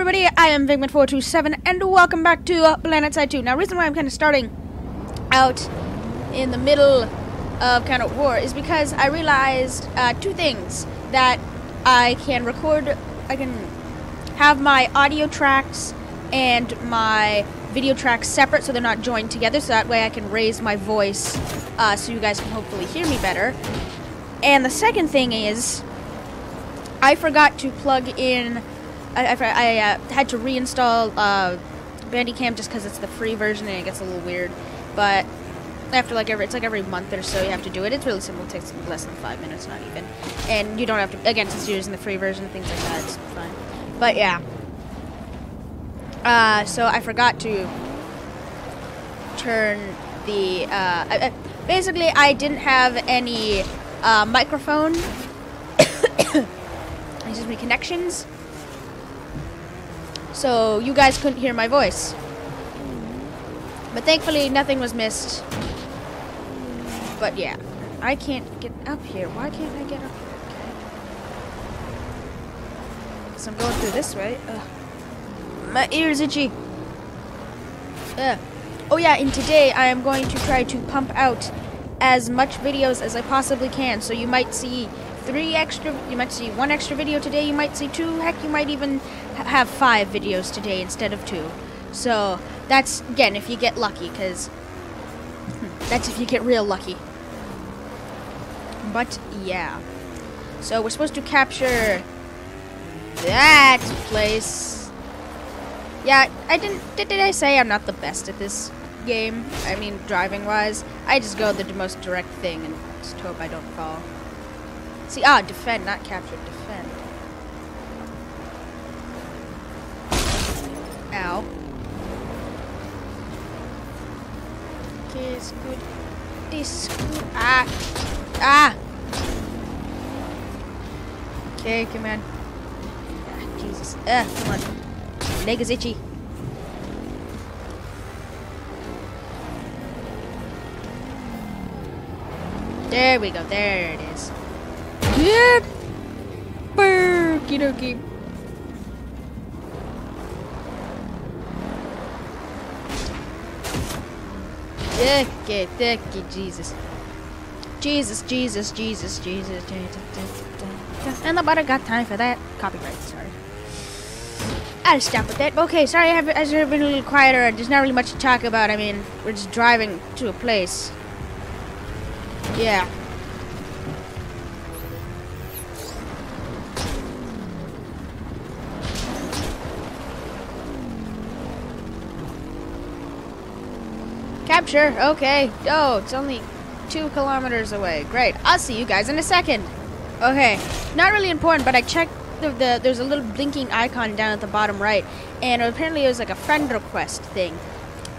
everybody, I am Venkman427, and welcome back to uh, PlanetSide 2. Now, reason why I'm kind of starting out in the middle of kind of war is because I realized uh, two things. That I can record, I can have my audio tracks and my video tracks separate so they're not joined together, so that way I can raise my voice uh, so you guys can hopefully hear me better. And the second thing is, I forgot to plug in I, I, I uh, had to reinstall uh, Bandicam just because it's the free version and it gets a little weird. But after like every, it's like every month or so you have to do it. It's really simple. It takes less than five minutes, not even. And you don't have to, again, since you're using the free version, things like that, it's fine. But yeah. Uh, so I forgot to turn the, uh, I, basically I didn't have any uh, microphone, excuse me, connections so you guys couldn't hear my voice. But thankfully, nothing was missed. But yeah, I can't get up here. Why can't I get up here? Okay. Guess I'm going through this way. Ugh. My ears itchy. Ugh. Oh yeah, and today I am going to try to pump out as much videos as I possibly can. So you might see three extra, you might see one extra video today, you might see two, heck, you might even have five videos today instead of two. So that's, again, if you get lucky, because hmm, that's if you get real lucky. But yeah. So we're supposed to capture that place. Yeah, I didn't, did, did I say I'm not the best at this game? I mean, driving wise. I just go the most direct thing and just hope I don't fall. See, ah, defend, not capture, defend. Ow. Okay, it's good. This good. Ah! Ah! Okay, come on. Ah, Jesus. Ah, come on. Leg is itchy. There we go. There it is. Yep. Okie dokie. Okay, thank you, Jesus. Jesus, Jesus, Jesus, Jesus, Jesus. And nobody got time for that. Copyright, sorry. I'll stop with that. Okay, sorry I have, I have been a little quieter. There's not really much to talk about. I mean, we're just driving to a place. Yeah. Capture, okay. Oh, it's only two kilometers away. Great. I'll see you guys in a second. Okay, not really important, but I checked the, the there's a little blinking icon down at the bottom right, and apparently it was like a friend request thing.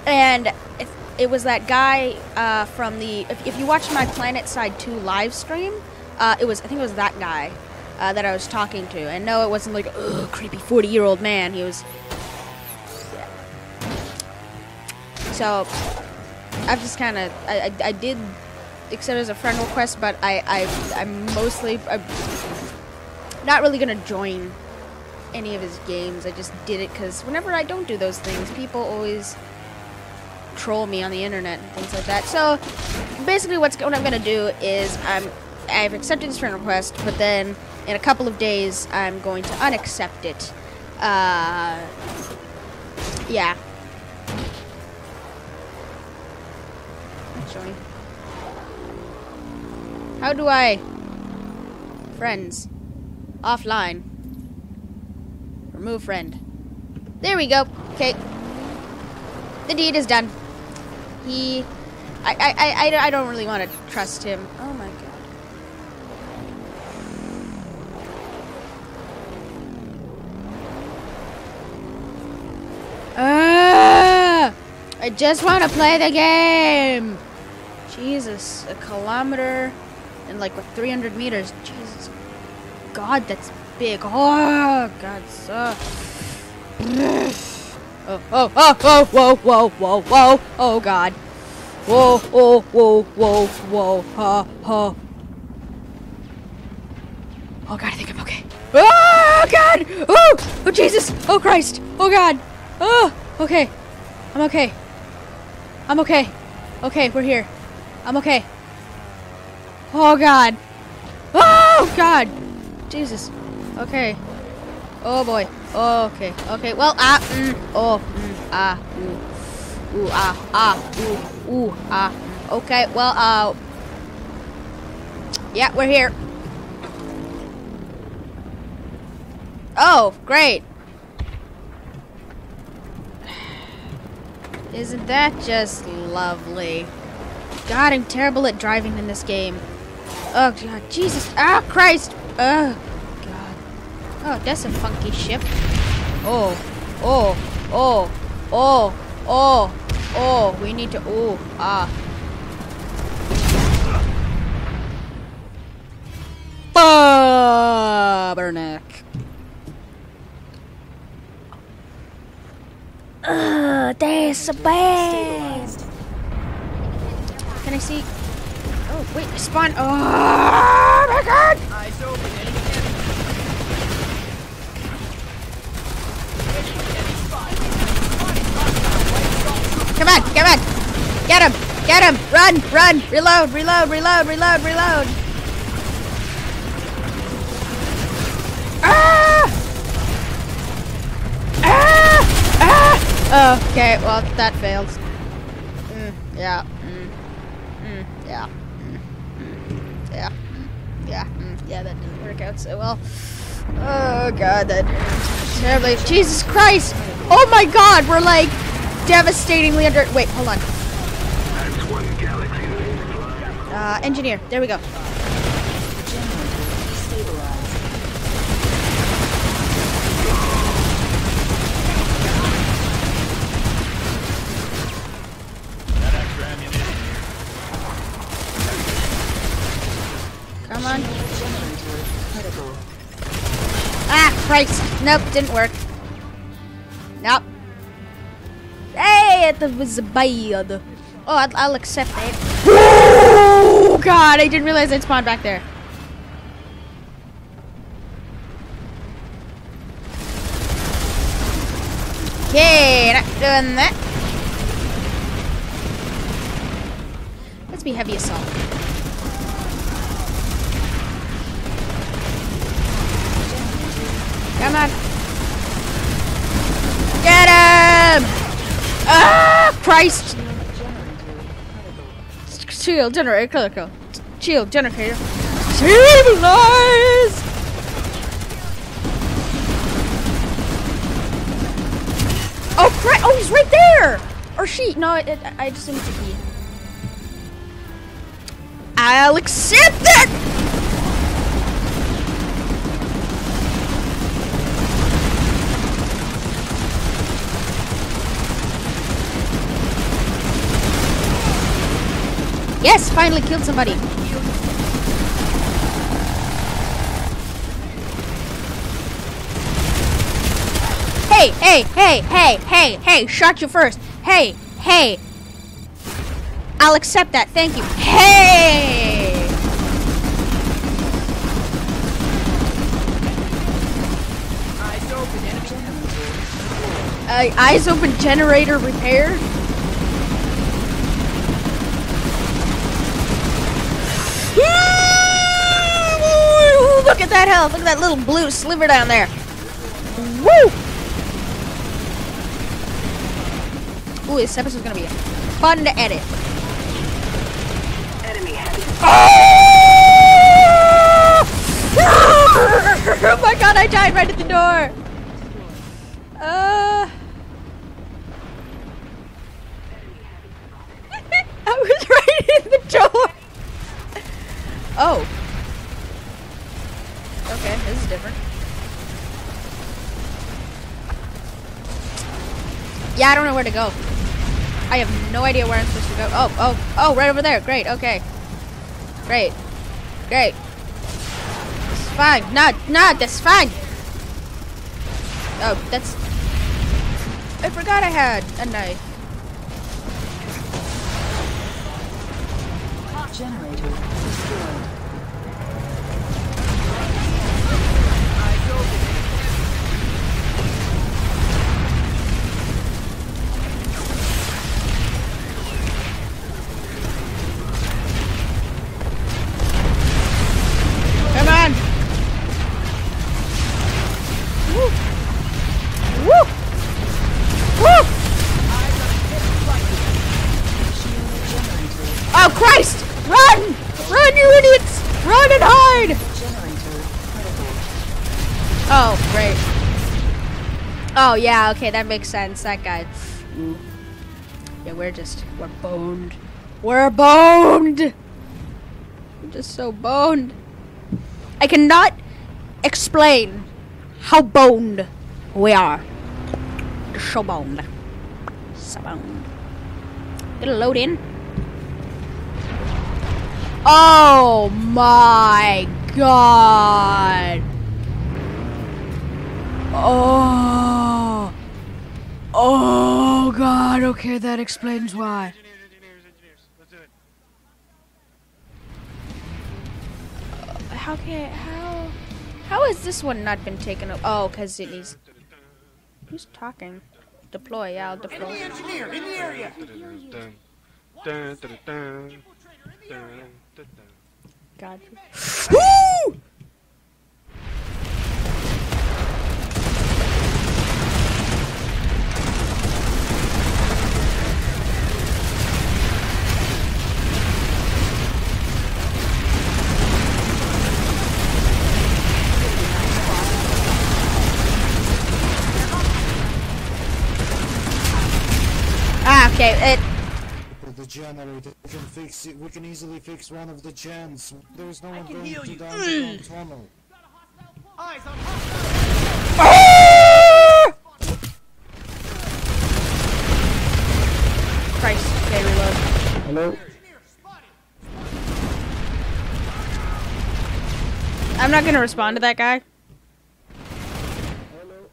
And it, it was that guy uh, from the, if, if you watch my PlanetSide 2 live stream, uh, it was, I think it was that guy uh, that I was talking to. And no, it wasn't like, ugh, creepy 40 year old man. He was, yeah. So, I've just kind of I, I, I did accept as a friend request, but I I I'm mostly I'm not really gonna join any of his games. I just did it because whenever I don't do those things, people always troll me on the internet and things like that. So basically, what's what I'm gonna do is I'm I've accepted his friend request, but then in a couple of days I'm going to unaccept it. Uh, yeah, actually. How do I... Friends. Offline. Remove friend. There we go. Okay. The deed is done. He... I, I, I, I don't really want to trust him. Oh my god. Ah! I just want to play the game! Jesus, a kilometer and like with 300 meters. Jesus, God, that's big. Oh, God, so. Oh, oh, oh, oh, whoa, whoa, whoa, whoa, oh, God. Whoa, whoa, whoa, whoa, whoa, ha, ha. Oh, God, I think I'm okay. Oh God! Oh! Oh Jesus! Oh Christ! Oh God! Oh! Okay. I'm okay. I'm okay. Okay, we're here. I'm okay. Oh God! Oh God! Jesus. Okay. Oh boy. Okay. Okay. Well, ah. Mm, oh. Mm, ah. Ooh. Ooh. Ah. Ah. Ooh. Ooh. Ah. Okay. Well. Uh. Yeah, we're here. Oh, great. Isn't that just lovely? God, I'm terrible at driving in this game. Oh, God. Jesus. Ah, Christ. Oh, God. Oh, that's a funky ship. Oh. Oh. Oh. Oh. Oh. Oh. We need to... Oh. Ah. Barberneck. Ugh, that's so bad. Can I see? Oh, wait, spawn. Oh, my god! Come on, come on! Get him! Get him! Run! Run! Reload! Reload! Reload! Reload! Reload! Ah! Ah! Ah! Okay, well, that fails. Mm, yeah. Yeah. Mm, yeah, that didn't work out so well. Oh, God, that terribly. Jesus Christ! Oh my God, we're like devastatingly under. Wait, hold on. Uh, engineer. There we go. Got extra ammunition here. Come on. Ah, Christ. Nope, didn't work. Nope. Hey, it was bad. Oh, I'll, I'll accept it. Oh, God, I didn't realize I'd spawned back there. Okay, not doing that. Let's be heavy assault. Come on. Get him! Ah, Christ! Shield generator, critical. Shield generator. Stabilize! Oh, Christ! Oh, he's right there! Or she. No, it, I just didn't see he. I'll accept it! Yes, finally killed somebody. Hey, hey, hey, hey, hey, hey, shot you first. Hey, hey. I'll accept that, thank you. Hey! Eyes open, Uh, eyes open generator repair. Woo! Look at that health. Look at that little blue sliver down there. Woo! Ooh, this episode's gonna be fun to edit. Oh my god, I died right at the door. Uh. I was right in the door. Oh. Okay, this is different. Yeah, I don't know where to go. I have no idea where I'm supposed to go. Oh, oh, oh, right over there. Great, okay. Great. Great. It's fine. No, no, that's fine. Oh, that's... I forgot I had a knife. Generator Oh, yeah, okay, that makes sense. That guy. Ooh. Yeah, we're just, we're boned. We're boned! We're just so boned. I cannot explain how boned we are. So boned. So boned. Gonna load in. Oh my god. Oh. Oh god, okay, that explains why. How can how how has this one not been taken? o- Oh, because it needs. Who's talking? Deploy. Yeah, I'll deploy. engineer in the area. God. Ah, okay. It. The generator, we can fix it. We can easily fix one of the gens. There's no one going to you. down the tunnel. Eyes on ah! Christ. Okay, reload. Hello? I'm not gonna respond to that guy. Hello.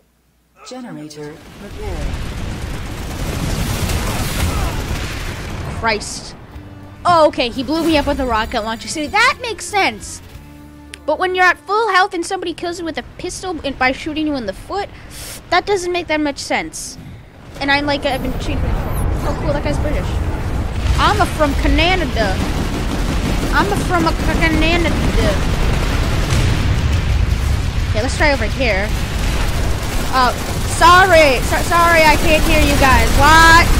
Generator repaired. Christ. Oh, okay. He blew me up with a rocket launcher. See, that makes sense. But when you're at full health and somebody kills you with a pistol by shooting you in the foot, that doesn't make that much sense. And I'm like, I've been cheating. Oh, cool. That guy's British. I'm a from Canada. I'm a from a Canada. Okay, let's try over here. Oh, sorry. So- sorry, I can't hear you guys. What?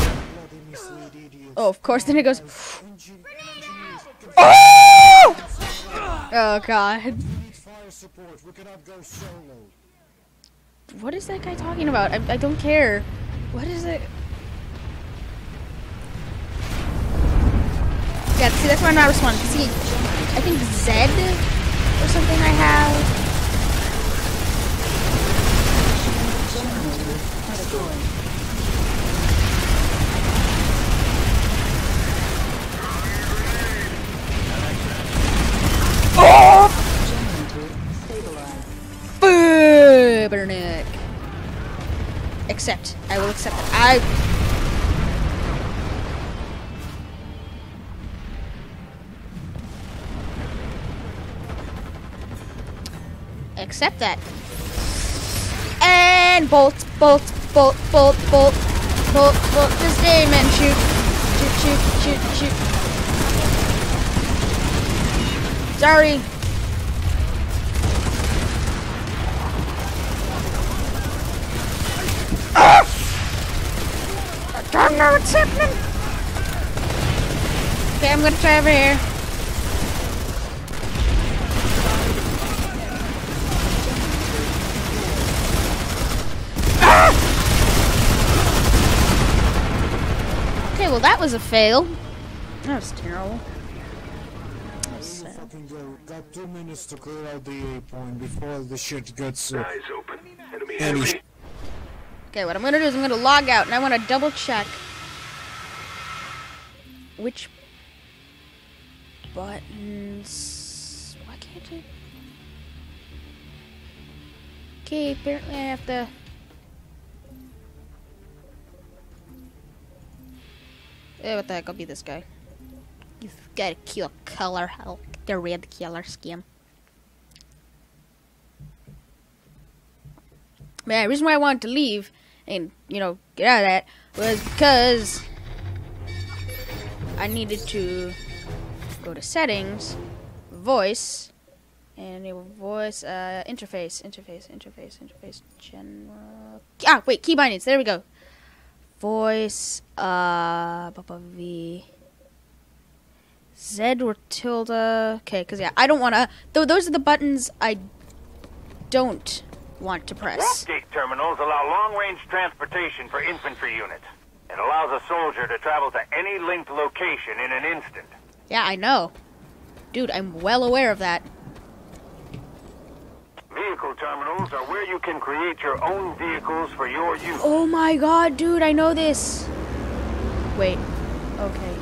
Oh, of course. Then it goes. Oh! Oh god. What is that guy talking about? I, I don't care. What is it? Yeah, see, that's why I'm not responding. See, I think Zed or something I have. Burnick. Accept. I will accept. I. Accept that. And bolt, bolt, bolt, bolt, bolt, bolt, bolt. Just aim and shoot. Shoot, shoot, shoot, shoot. Sorry. I don't know what's happening. Okay, I'm gonna try over here. Ah! Okay, well that was a fail. That was terrible. That was You sad. fucking go. Got two minutes to clear out the A point before the shit gets uh, Eyes open. Enemy any heavy. Okay, what I'm gonna do is I'm gonna log out and I wanna double check which buttons. Why can't I? Okay, apparently I have to. Eh, what the heck? I'll be this guy. You've got a kill color. The red killer scheme. Man, the reason why I wanted to leave and, you know, get out of that was because I needed to go to settings, voice, and enable voice, uh, interface, interface, interface, interface, general. Ah, wait, key bindings. There we go. Voice, uh, V. Z or tilde. Okay, because yeah, I don't want to. Though those are the buttons I don't want to press. Warp gate terminals allow long-range transportation for infantry units. It allows a soldier to travel to any linked location in an instant. Yeah, I know. Dude, I'm well aware of that. Vehicle terminals are where you can create your own vehicles for your use. Oh my god, dude, I know this. Wait. Okay.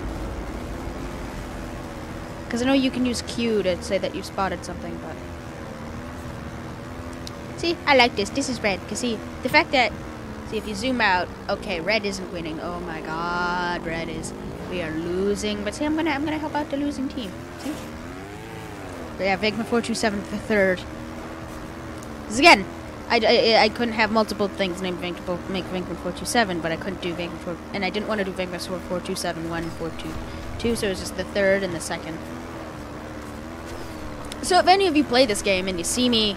Because I know you can use Q to say that you spotted something, but. See, I like this. This is red. Because, see, the fact that. See, if you zoom out, okay, red isn't winning. Oh my god, red is. We are losing. But see, I'm gonna, I'm gonna help out the losing team. See? But yeah, Venkman 427 for third. Because again, I, I, I couldn't have multiple things named Vancouver, make Vancouver 427, but I couldn't do Vancouver 4, and I didn't want to do Vancouver 427, 1, 422, so it was just the third and the second. So if any of you play this game and you see me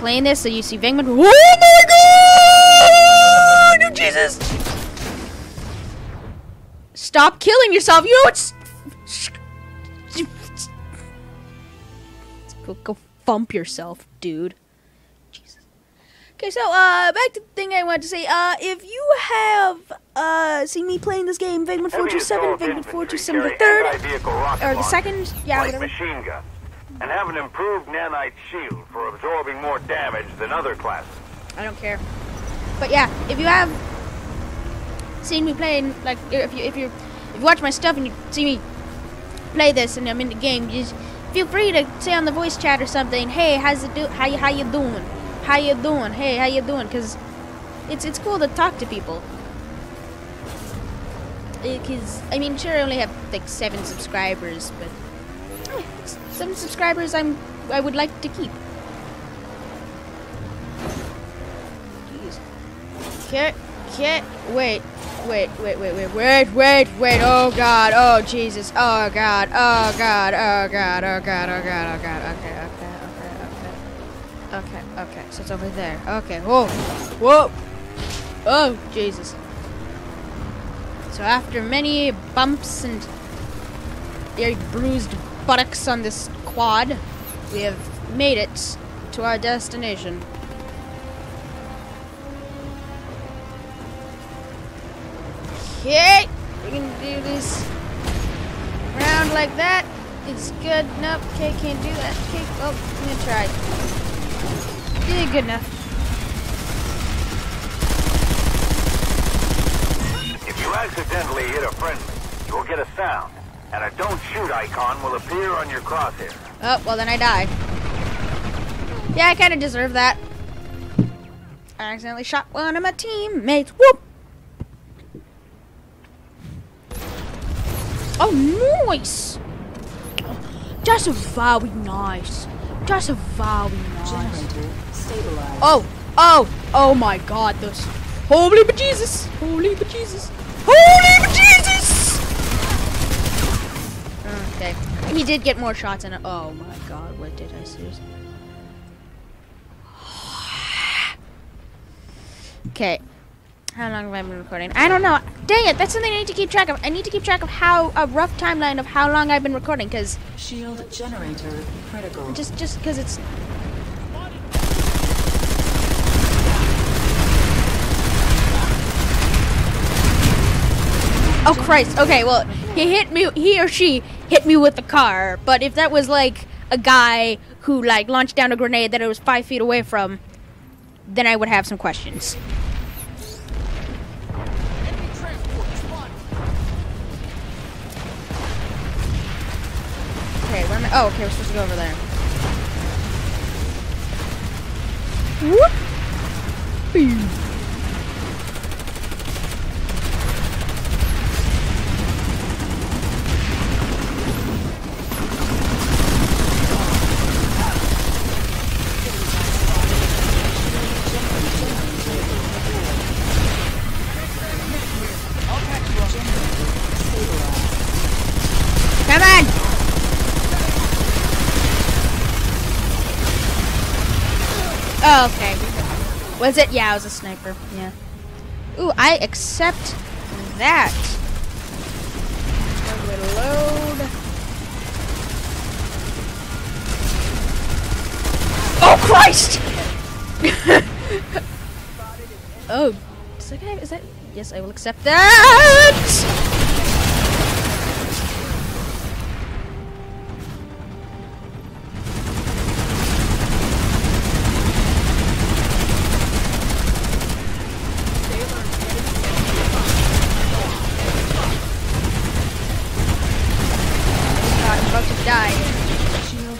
playing this, so you see Venkman, oh my god! Oh, Jesus! Stop killing yourself! You know what's... Go, go bump yourself, dude. Jesus. Okay, so uh, back to the thing I wanted to say. Uh, if you have uh seen me playing this game, Venkman four two seven, Venkman four two seven the third, or the second, yeah, whatever. And have an improved nanite shield for absorbing more damage than other classes. I don't care. But yeah, if you have seen me playing, like if you if you if you watch my stuff and you see me play this and I'm in the game, just feel free to say on the voice chat or something. Hey, how's it do? How you how you doing? How you doing? Hey, how you doing? Because it's it's cool to talk to people. Because I mean, sure, I only have like seven subscribers, but eh, some subscribers I'm I would like to keep. Jeez. Can't can't wait. Wait, wait, wait, wait, wait, wait, wait, oh god, oh Jesus, oh god, oh god, oh god, oh god, oh god, oh god, okay, okay, okay, okay. Okay, okay, so it's over there. Okay, whoa, whoa, oh Jesus. So after many bumps and bruised buttocks on this quad, we have made it to our destination. Okay, we can do this round like that. It's good. Nope. Okay, can't do that. Okay, oh, I'm gonna try. Yeah, good enough. If you accidentally hit a friendly, you will get a sound, and a don't shoot icon will appear on your crosshair. Oh, well then I died. Yeah, I kind of deserve that. I accidentally shot one of my teammates. Whoop! Oh, nice! Just a very nice. Just a very nice. Generator stabilized. Oh, oh, oh my god, this. Holy bejesus! Holy bejesus! He did get more shots in it. Oh my god, what did I seriously? Okay. How long have I been recording? I don't know. Dang it, that's something I need to keep track of. I need to keep track of how a rough timeline of how long I've been recording, because Shield generator critical. just just because it's Oh Christ. Okay, well, he hit me he or she hit me with the car, but if that was like a guy who like launched down a grenade that it was five feet away from, then I would have some questions. Okay, where am I? Oh, okay, we're supposed to go over there. Whoop! Boom. Come on! Oh, okay. Was it? Yeah, it was a sniper. Yeah. Ooh, I accept that. Oh Christ! oh, is that, is that? Yes, I will accept that. Die. Shield.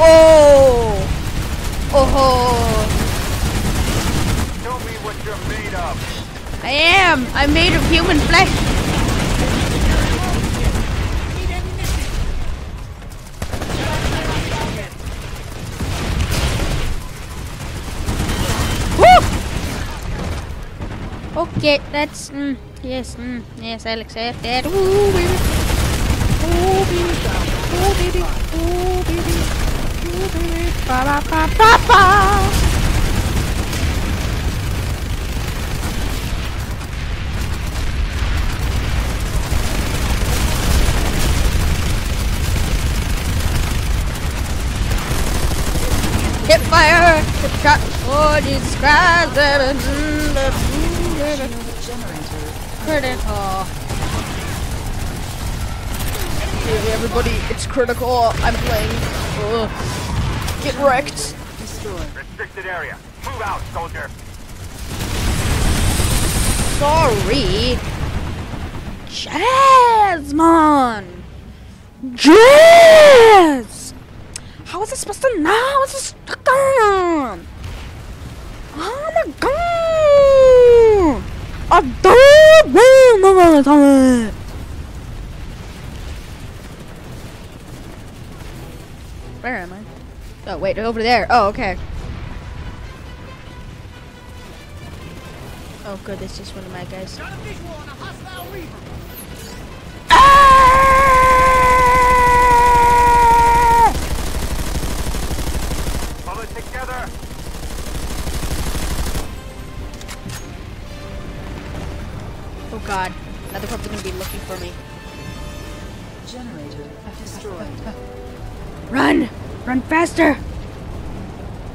Oh! Oh! Show me what you're made of. I am! I'm made of human flesh! Woo! Okay, that's mm, yes, mm, yes, I'll accept that. Ooh, baby. Baby. Baby. Baby. Ba ba ba ba fire! Shot! Oh, Jesus Christ! Shield generator Critical. Hey, everybody, it's critical. I'm playing. Ugh. Get wrecked. destroyed. Restricted area. Move out, soldier. Sorry. Jasmine! Jazz! How was I supposed to know? How was this stuck on? Oh my god! I don't know it. Where am I? Oh, wait, over there. Oh, okay. Oh, good, that's just one of my guys. For me. Generator destroyed. Run! Run faster!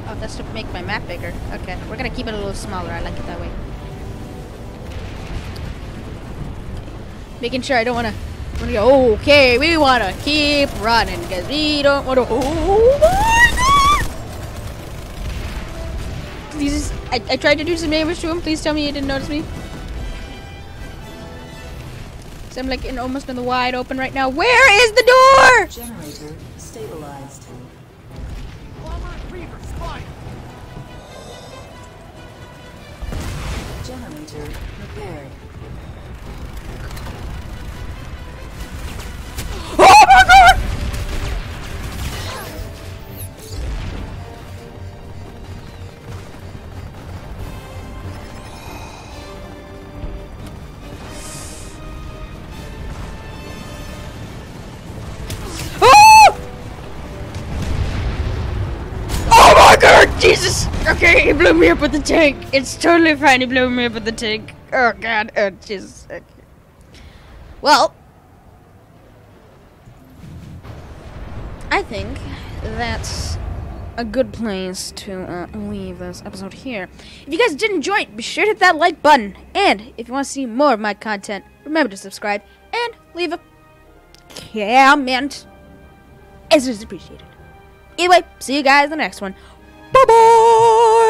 Oh, that's to make my map bigger. Okay, we're gonna keep it a little smaller. I like it that way. Making sure I don't wanna, wanna go, okay, we wanna keep running because we don't wanna. Oh my god! Please, I, I tried to do some damage to him. Please tell me you didn't notice me. So I'm like in almost in the wide open right now. Where is the door? Generator stabilized. Armored reaver spotted. Generator repaired. Jesus! Okay, he blew me up with the tank. It's totally fine, he blew me up with the tank. Oh god, oh Jesus. Okay. Well, I think that's a good place to uh, leave this episode here. If you guys did enjoy it, be sure to hit that like button. And if you want to see more of my content, remember to subscribe and leave a comment. It's appreciated. Anyway, see you guys in the next one. Bye bye.